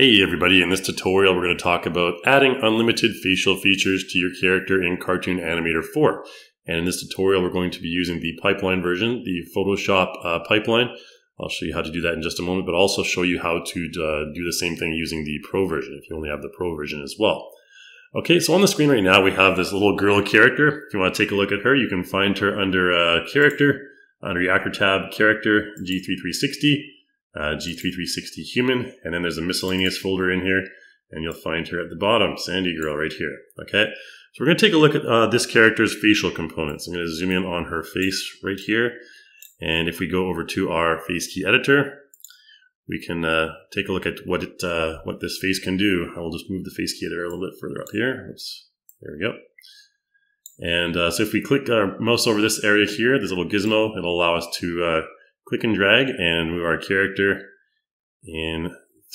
Hey everybody, in this tutorial we're going to talk about adding unlimited facial features to your character in Cartoon Animator 4. And in this tutorial we're going to be using the pipeline version, the Photoshop uh, pipeline. I'll show you how to do that in just a moment, but also show you how to uh, do the same thing using the Pro version if you only have the Pro version as well. Okay, so on the screen right now we have this little girl character. If you want to take a look at her, you can find her under uh, Character, under your Actor tab, Character, G3360 uh, G3360 human, and then there's a miscellaneous folder in here, and you'll find her at the bottom, Sandy Girl right here. Okay, so we're going to take a look at uh, this character's facial components. I'm going to zoom in on her face right here, and if we go over to our face key editor, we can uh, take a look at what it uh, what this face can do. I will just move the face key editor a little bit further up here. Oops, there we go. And uh, so if we click our mouse over this area here, this little gizmo, it'll allow us to uh, click and drag and move our character in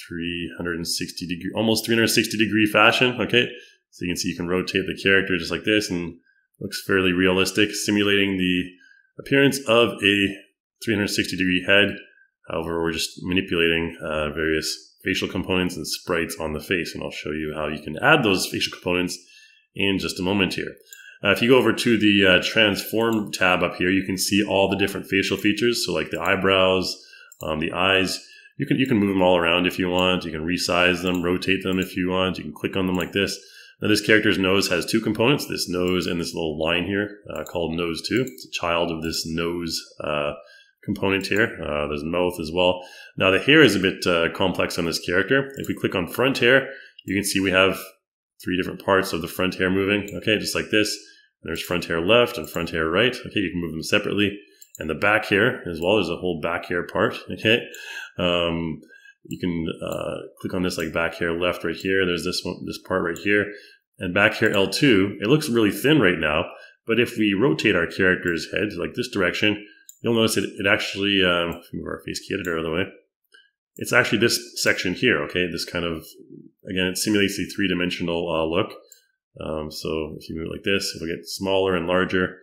360 degree, almost 360 degree fashion. Okay. So you can see you can rotate the character just like this and looks fairly realistic, simulating the appearance of a 360 degree head. However, we're just manipulating uh, various facial components and sprites on the face. And I'll show you how you can add those facial components in just a moment here. Uh, if you go over to the uh, transform tab up here, you can see all the different facial features. So like the eyebrows, um, the eyes, you can, you can move them all around if you want. You can resize them, rotate them if you want. You can click on them like this. Now this character's nose has two components, this nose and this little line here uh, called nose 2. It's a child of this nose uh, component here. Uh, there's mouth as well. Now the hair is a bit uh, complex on this character. If we click on front hair, you can see we have three different parts of the front hair moving. Okay, just like this. There's front hair left and front hair right. Okay, you can move them separately. And the back hair as well. There's a whole back hair part. Okay. Um, you can uh, click on this like back hair left right here. There's this one, this part right here. And back hair L2, it looks really thin right now. But if we rotate our character's head like this direction, you'll notice it, it actually, um, move our face key editor out of the way. It's actually this section here, okay? This kind of, again, it simulates the three dimensional uh, look. Um, so if you move it like this, it'll get smaller and larger,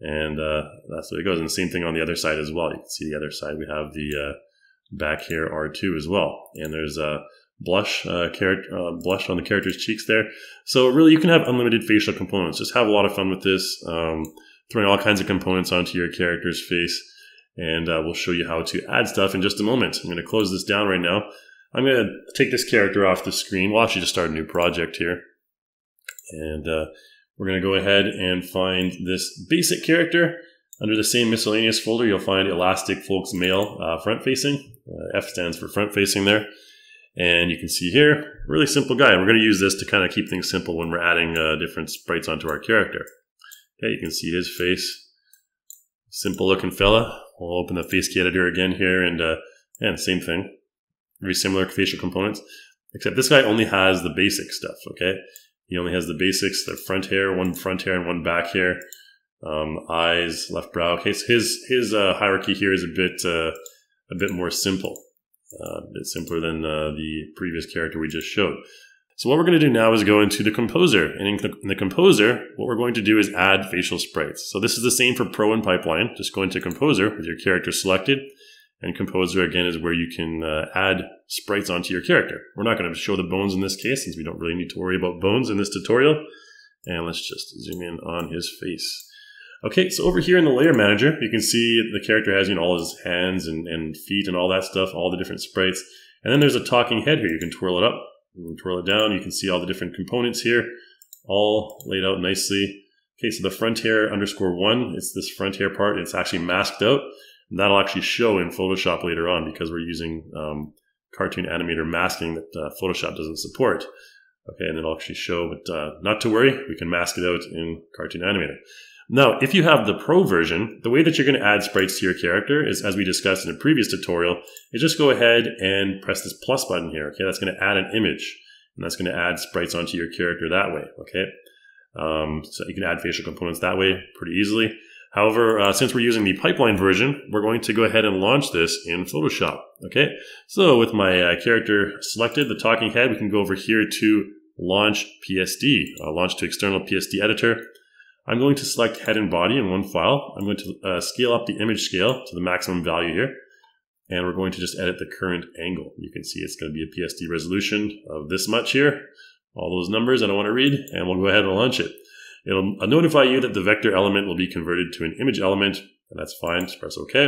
and uh, that's what it goes. And the same thing on the other side as well. You can see the other side. We have the uh, back here R2 as well, and there's a blush uh, uh, blush on the character's cheeks there. So really, you can have unlimited facial components. Just have a lot of fun with this, um, throwing all kinds of components onto your character's face. And uh, we'll show you how to add stuff in just a moment. I'm going to close this down right now. I'm going to take this character off the screen. We'll actually just start a new project here. And uh, we're going to go ahead and find this basic character. Under the same miscellaneous folder, you'll find Elastic Folks Male uh, front facing. Uh, F stands for front facing there. And you can see here, really simple guy. And we're going to use this to kind of keep things simple when we're adding uh, different sprites onto our character. Okay, you can see his face. Simple looking fella. We'll open the face key editor again here and, uh, and same thing. Very similar facial components. Except this guy only has the basic stuff, okay? He only has the basics: the front hair, one front hair, and one back hair. Um, eyes, left brow. Okay, so his his uh, hierarchy here is a bit uh, a bit more simple, uh, a bit simpler than uh, the previous character we just showed. So what we're going to do now is go into the composer, and in, in the composer, what we're going to do is add facial sprites. So this is the same for Pro and Pipeline. Just go into Composer with your character selected, and Composer, again, is where you can uh, add sprites onto your character. We're not going to show the bones in this case since we don't really need to worry about bones in this tutorial. And let's just zoom in on his face. Okay, so over here in the layer manager, you can see the character has you know, all his hands and, and feet and all that stuff, all the different sprites. And then there's a talking head here. You can twirl it up twirl it down. You can see all the different components here, all laid out nicely. Okay, so the front hair underscore one, it's this front hair part. It's actually masked out. That'll actually show in Photoshop later on because we're using um, cartoon animator masking that uh, Photoshop doesn't support. Okay, and it'll actually show, but uh, not to worry, we can mask it out in Cartoon Animator. Now, if you have the Pro version, the way that you're going to add sprites to your character is, as we discussed in a previous tutorial, is just go ahead and press this plus button here. Okay, that's going to add an image, and that's going to add sprites onto your character that way. Okay, um, so you can add facial components that way pretty easily. However, uh, since we're using the pipeline version, we're going to go ahead and launch this in Photoshop. Okay, so with my uh, character selected, the talking head, we can go over here to launch PSD, uh, launch to external PSD editor. I'm going to select head and body in one file. I'm going to uh, scale up the image scale to the maximum value here. and we're going to just edit the current angle. You can see it's going to be a PSD resolution of this much here, all those numbers I don't want to read, and we'll go ahead and launch it. It'll notify you that the vector element will be converted to an image element, and that's fine. Just press OK.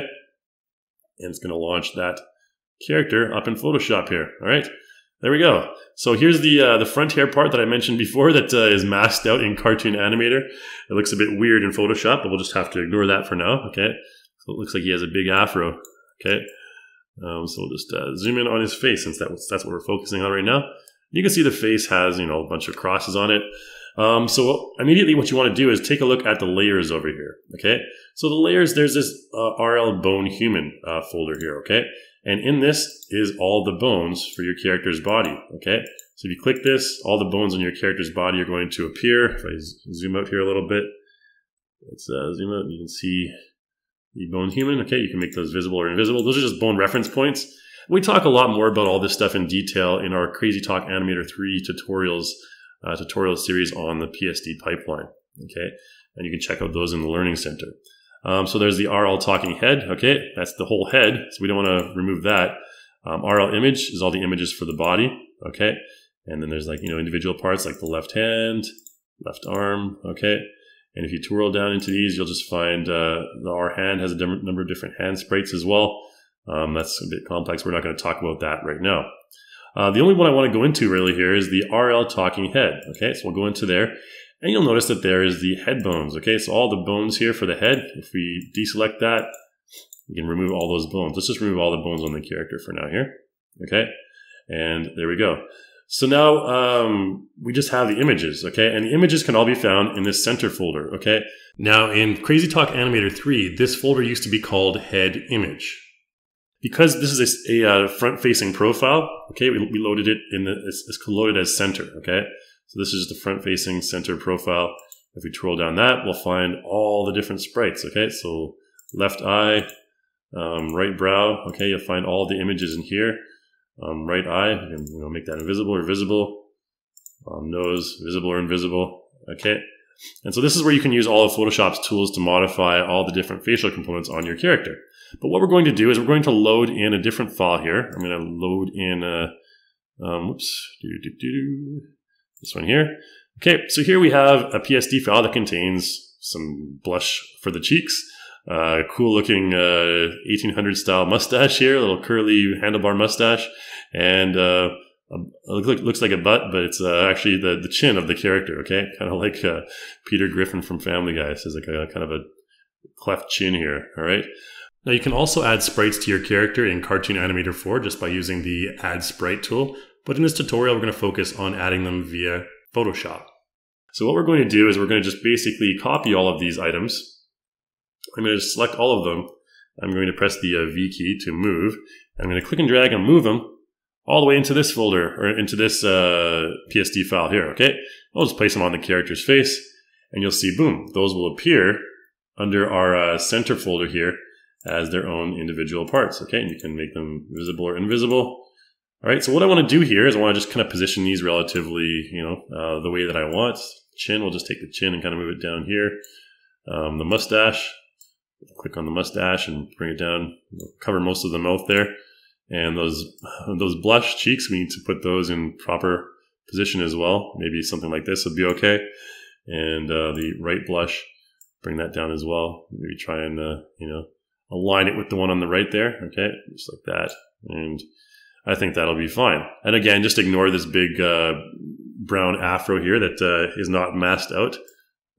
And it's going to launch that character up in Photoshop here. All right. There we go. So here's the uh, the front hair part that I mentioned before that uh, is masked out in Cartoon Animator. It looks a bit weird in Photoshop, but we'll just have to ignore that for now. Okay. So it looks like he has a big afro. Okay. Um, so we'll just uh, zoom in on his face since that, that's what we're focusing on right now. You can see the face has, you know, a bunch of crosses on it. Um, so immediately what you want to do is take a look at the layers over here. Okay. So the layers, there's this uh, RL bone human uh, folder here. Okay. And in this is all the bones for your character's body. Okay. So if you click this, all the bones on your character's body are going to appear. If I zoom out here a little bit, let's uh, zoom out. You can see the bone human. Okay. You can make those visible or invisible. Those are just bone reference points. We talk a lot more about all this stuff in detail in our CrazyTalk Animator 3 tutorials uh, tutorial series on the PSD pipeline. Okay, and you can check out those in the Learning Center. Um, so there's the RL talking head. Okay, that's the whole head. So we don't want to remove that. Um, RL image is all the images for the body. Okay, and then there's like you know individual parts like the left hand, left arm. Okay, and if you twirl down into these, you'll just find uh, the R hand has a number of different hand sprites as well. Um, that's a bit complex. We're not going to talk about that right now. Uh, the only one I want to go into really here is the RL talking head. Okay, so we'll go into there. And you'll notice that there is the head bones. Okay, so all the bones here for the head, if we deselect that, we can remove all those bones. Let's just remove all the bones on the character for now here. Okay, and there we go. So now um, we just have the images, okay? And the images can all be found in this center folder, okay? Now in CrazyTalk Animator 3, this folder used to be called head image because this is a, a uh, front-facing profile, okay, we, we, loaded it in the, it's, it's, loaded as center, okay? So this is the front-facing center profile. If we twirl down that, we'll find all the different sprites, okay? So left eye, um, right brow, okay, you'll find all the images in here. Um, right eye, you can you know, make that invisible or visible. Um, nose, visible or invisible, okay? And so this is where you can use all of Photoshop's tools to modify all the different facial components on your character. But what we're going to do is we're going to load in a different file here. I'm going to load in a, um, whoops, doo -doo -doo this one here. Okay, so here we have a PSD file that contains some blush for the cheeks, uh, cool looking uh, 1800 style mustache here, a little curly handlebar mustache, and uh, it looks like a butt, but it's uh, actually the, the chin of the character, okay? Kind of like uh, Peter Griffin from Family Guy. It says like a kind of a cleft chin here, all right? Now you can also add sprites to your character in Cartoon Animator 4 just by using the Add Sprite tool, but in this tutorial we're going to focus on adding them via Photoshop. So what we're going to do is we're going to just basically copy all of these items. I'm going to select all of them. I'm going to press the uh, V key to move. I'm going to click and drag and move them all the way into this folder or into this uh, PSD file here, okay? I'll just place them on the character's face and you'll see, boom, those will appear under our uh, center folder here as their own individual parts. Okay, and you can make them visible or invisible. All right, so what I want to do here is I want to just kind of position these relatively, you know, uh, the way that I want. Chin, we'll just take the chin and kind of move it down here. Um, the mustache, click on the mustache and bring it down, cover most of the mouth there. And those those blush cheeks, we need to put those in proper position as well. Maybe something like this would be okay. And uh, the right blush, bring that down as well. Maybe try and, uh, you know, align it with the one on the right there. Okay, just like that. And I think that'll be fine. And again, just ignore this big uh, brown afro here that uh, is not masked out.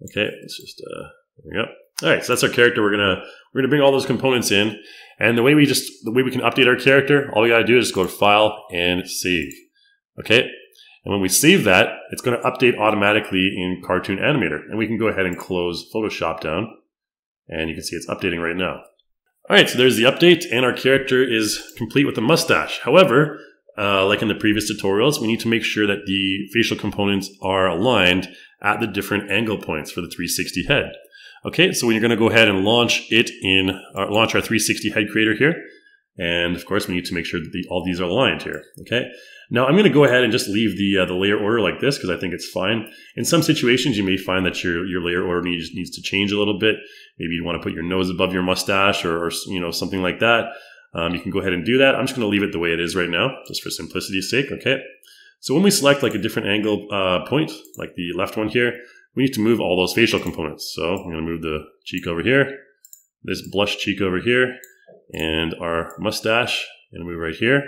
Okay, it's just, uh, there we go. All right, so that's our character. We're gonna we're gonna bring all those components in, and the way we just the way we can update our character, all we gotta do is go to File and Save. Okay, and when we save that, it's to update automatically in Cartoon Animator, and we can go ahead and close Photoshop down, and you can see it's updating right now. All right, so there's the update, and our character is complete with a mustache. However, uh, like in the previous tutorials, we need to make sure that the facial components are aligned at the different angle points for the 360 head. Okay, so we're going to go ahead and launch it in, uh, launch our 360 head creator here. And of course, we need to make sure that the, all these are aligned here. Okay. Now I'm going to go ahead and just leave the uh, the layer order like this because I think it's fine. In some situations, you may find that your your layer order needs needs to change a little bit. Maybe you want to put your nose above your mustache or, or you know something like that. Um, you can go ahead and do that. I'm just going to leave it the way it is right now, just for simplicity's sake. Okay. So when we select like a different angle uh, point, like the left one here, we need to move all those facial components. So I'm going to move the cheek over here, this blush cheek over here, and our mustache, to move right here.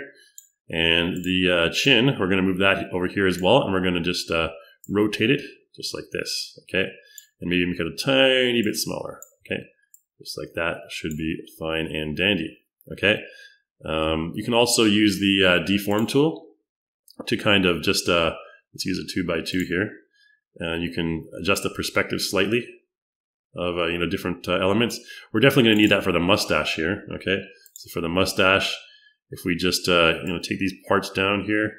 And the uh, chin, we're going to move that over here as well, and we're going to just uh, rotate it just like this, okay? And maybe make it a tiny bit smaller, okay? Just like that should be fine and dandy, okay? Um, you can also use the uh, deform tool to kind of just, uh, let's use a two by two here. And you can adjust the perspective slightly of, uh, you know, different uh, elements. We're definitely going to need that for the mustache here, okay? So for the mustache, if we just, uh, you know, take these parts down here,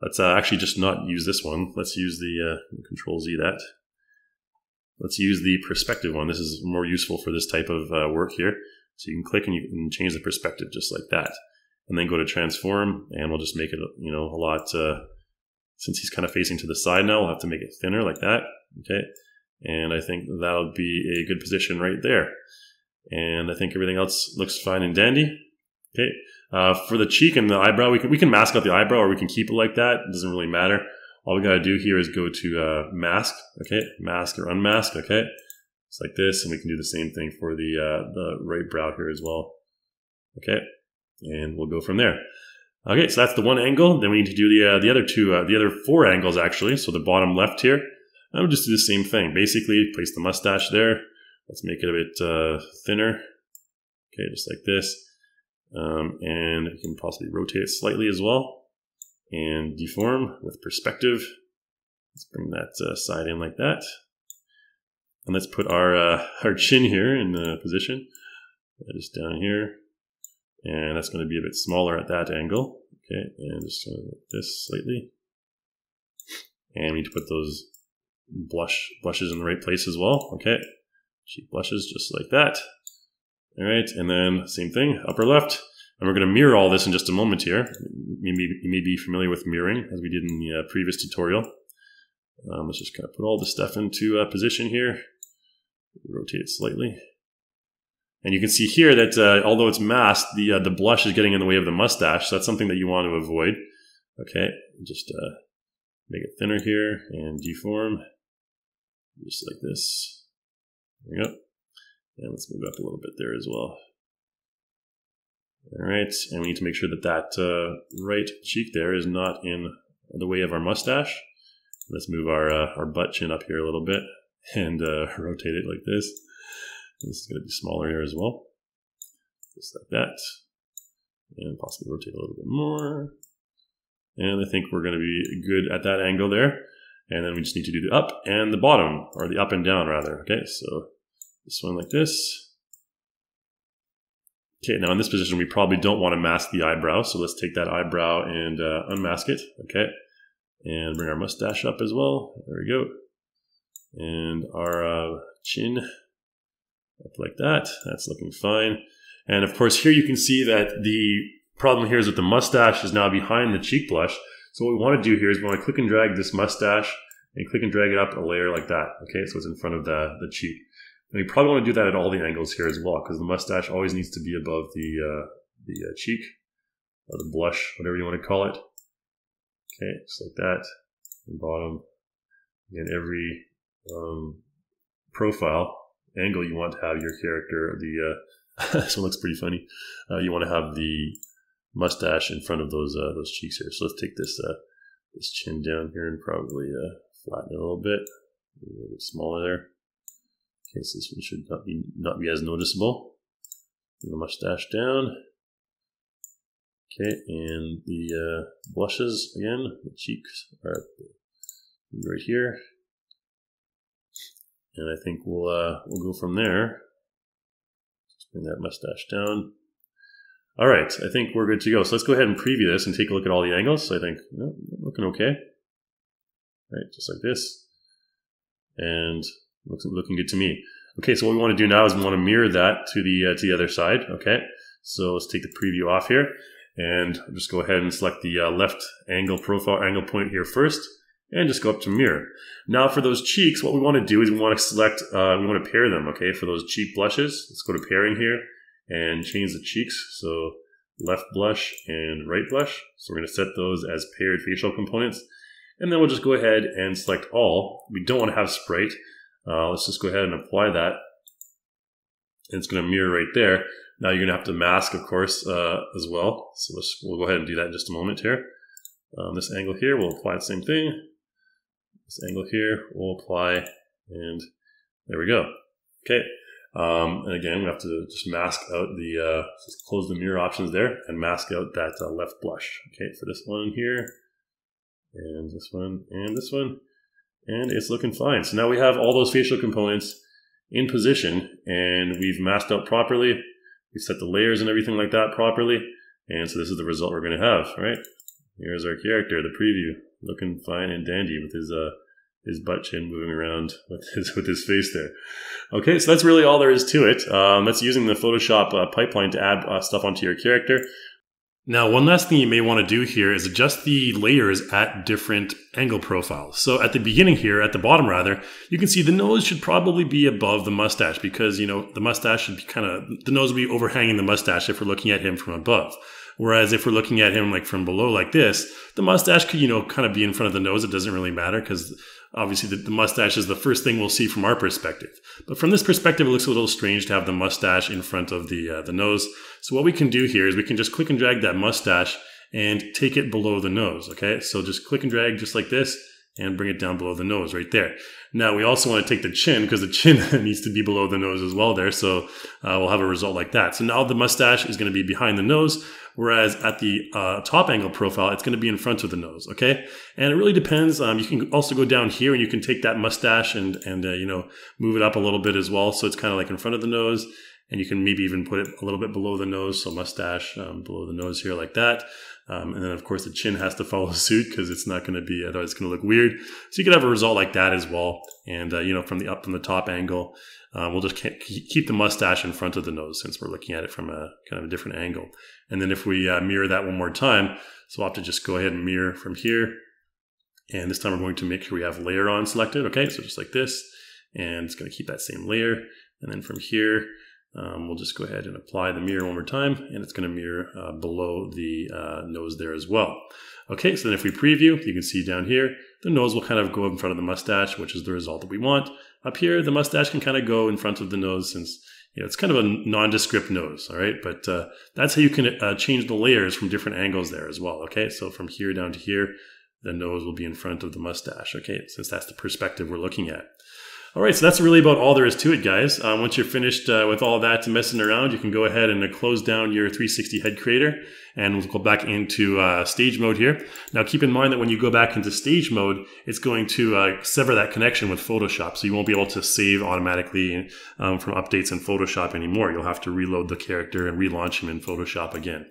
let's uh, actually just not use this one. Let's use the uh, Control Z that. Let's use the perspective one. This is more useful for this type of uh, work here. So you can click and you can change the perspective just like that. And then go to transform and we'll just make it, you know, a lot, since he's kind of facing to the side now, we'll have to make it thinner like that. Okay. And I think that'll be a good position right there. And I think everything else looks fine and dandy. Okay. Uh, for the cheek and the eyebrow, we can, we can mask out the eyebrow or we can keep it like that. It doesn't really matter. All we got to do here is go to uh, mask, okay, mask or unmask, okay. It's like this, and we can do the same thing for the uh, the right brow here as well, okay. And we'll go from there. Okay, so that's the one angle. Then we need to do the uh, the other two, uh, the other four angles actually. So the bottom left here, I would just do the same thing. Basically, place the mustache there. Let's make it a bit uh, thinner. Okay, just like this. Um, and we can possibly rotate it slightly as well and deform with perspective. Let's bring that uh, side in like that. And let's put our, uh, our chin here in the position. Just down here. And that's going to be a bit smaller at that angle. Okay, and just going this slightly. And we need to put those blush blushes in the right place as well. Okay, she blushes just like that. All right, and then same thing, upper left. And we're going to mirror all this in just a moment here. You may, you may be familiar with mirroring, as we did in the uh, previous tutorial. Um, let's just kind of put all this stuff into uh, position here. Rotate it slightly. And you can see here that uh, although it's masked, the uh, the blush is getting in the way of the mustache. So that's something that you want to avoid. Okay, just uh, make it thinner here and deform, just like this. There we go. And let's move up a little bit there as well. All right, and we need to make sure that that uh, right cheek there is not in the way of our mustache. Let's move our uh, our butt chin up here a little bit and uh, rotate it like this. This is going to be smaller here as well, just like that, and possibly rotate a little bit more. And I think we're going to be good at that angle there. And then we just need to do the up and the bottom, or the up and down rather. Okay, so this one like this. Okay, now in this position, we probably don't want to mask the eyebrow. So let's take that eyebrow and uh, unmask it. Okay. And bring our mustache up as well. There we go. And our uh, chin up like that. That's looking fine. And of course, here you can see that the problem here is that the mustache is now behind the cheek blush. So what we want to do here is we want to click and drag this mustache and click and drag it up a layer like that. Okay, so it's in front of the, the cheek. And you probably want to do that at all the angles here as well, because the mustache always needs to be above the uh, the uh, cheek or the blush, whatever you want to call it. Okay, just like that. And bottom. And every um, profile angle you want to have your character, the uh, this one looks pretty funny. Uh, you want to have the mustache in front of those uh, those cheeks here. So let's take this uh, this chin down here and probably uh, flatten it a little bit, a little bit smaller there. Okay, so this one should not be not be as noticeable. the mustache down. Okay, and the uh, blushes again, the cheeks are right here. And I think we'll uh, we'll go from there. Just bring that mustache down. All right, I think we're good to go. So let's go ahead and preview this and take a look at all the angles. So I think looking okay. All right, just like this. And Looks looking good to me. Okay, so what we want to do now is we want to mirror that to the uh, to the other side. Okay, so let's take the preview off here, and just go ahead and select the uh, left angle profile angle point here first, and just go up to mirror. Now for those cheeks, what we want to do is we want to select, uh, we want to pair them. Okay, for those cheek blushes, let's go to pairing here and change the cheeks. So left blush and right blush. So we're going to set those as paired facial components. And then we'll just go ahead and select all. We don't want to have sprite. Uh, let's just go ahead and apply that. And it's going to mirror right there. Now you're going to have to mask, of course, uh, as well. So we'll go ahead and do that in just a moment here. Um, this angle here, we'll apply the same thing. This angle here, we'll apply, and there we go. Okay. Um, and again, we have to just mask out the, uh, just close the mirror options there and mask out that uh, left blush. Okay, for this one here, and this one, and this one, and it's looking fine. So now we have all those facial components in position and we've masked out properly. We set the layers and everything like that properly. And so this is the result we're going to have, right? Here's our character, the preview, looking fine and dandy with his uh, his butt chin moving around with his with his face there. Okay, so that's really all there is to it. Um, that's using the Photoshop uh, pipeline to add uh, stuff onto your character. Now, one last thing you may want to do here is adjust the layers at different angle profiles. So at the beginning here, at the bottom rather, you can see the nose should probably be above the mustache because, you know, the mustache should be kind of, the nose would be overhanging the mustache if we're looking at him from above. Whereas if we're looking at him like from below like this, the mustache could, you know, kind of be in front of the nose. It doesn't really matter because obviously the, the, mustache is the first thing we'll see from our perspective. But from this perspective, it looks a little strange to have the mustache in front of the, uh, the nose. So what we can do here is we can just click and drag that mustache and take it below the nose. Okay. So just click and drag just like this and bring it down below the nose right there. Now we also want to take the chin because the chin needs to be below the nose as well there. So uh, we'll have a result like that. So now the mustache is going to be behind the nose, whereas at the uh, top angle profile, it's going to be in front of the nose. Okay. And it really depends. Um, you can also go down here and you can take that mustache and, and, uh, you know, move it up a little bit as well. So it's kind of like in front of the nose and you can maybe even put it a little bit below the nose. So mustache um, below the nose here like that. Um, and then, of course, the chin has to follow suit because it's not going to be, otherwise, it's going to look weird. So you could have a result like that as well. And, uh, you know, from the up from the top angle, um, we'll just keep the mustache in front of the nose since we're looking at it from a kind of a different angle. And then if we uh, mirror that one more time, so we'll have to just go ahead and mirror from here. And this time we're going to make sure we have layer on selected. Okay, so just like this. And it's going to keep that same layer. And then from here, um, we'll just go ahead and apply the mirror one more time, and it's going to mirror uh, below the uh, nose there as well. Okay, so then if we preview, you can see down here, the nose will kind of go in front of the mustache, which is the result that we want. Up here, the mustache can kind of go in front of the nose since you know, it's kind of a nondescript nose, all right? But uh, that's how you can uh, change the layers from different angles there as well, okay? So from here down to here, the nose will be in front of the mustache, okay? Since that's the perspective we're looking at. All right, so that's really about all there is to it, guys. Um, once you're finished uh, with all that messing around, you can go ahead and uh, close down your 360 head creator and we'll go back into uh, stage mode here. Now, keep in mind that when you go back into stage mode, it's going to uh, sever that connection with Photoshop. So you won't be able to save automatically um, from updates in Photoshop anymore. You'll have to reload the character and relaunch him in Photoshop again.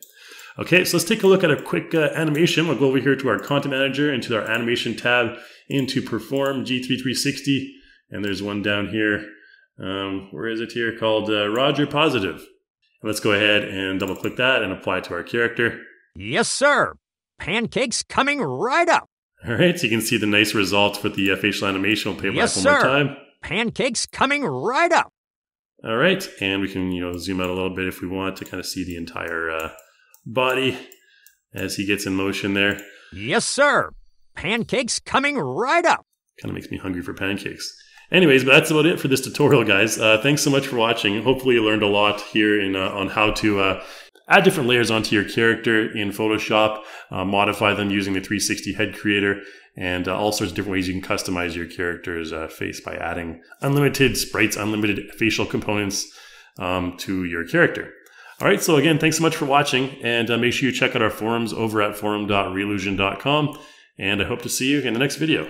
Okay, so let's take a look at a quick uh, animation. We'll go over here to our content manager, into our animation tab, into perform G3360. And there's one down here. Um, where is it here? Called uh, Roger Positive. Let's go ahead and double click that and apply it to our character. Yes, sir. Pancakes coming right up. All right, so you can see the nice results with the uh, facial animation. We'll play yes, back one sir. more time. Pancakes coming right up. All right, and we can you know zoom out a little bit if we want to kind of see the entire uh, body as he gets in motion there. Yes, sir. Pancakes coming right up. Kind of makes me hungry for pancakes. Anyways, but that's about it for this tutorial, guys. Uh, thanks so much for watching. Hopefully you learned a lot here in, uh, on how to uh, add different layers onto your character in Photoshop, uh, modify them using the 360 head creator, and uh, all sorts of different ways you can customize your character's uh, face by adding unlimited sprites, unlimited facial components um, to your character. All right, so again, thanks so much for watching, and make sure you check out our forums over at forum.reallusion.com, and I hope to see you in the next video.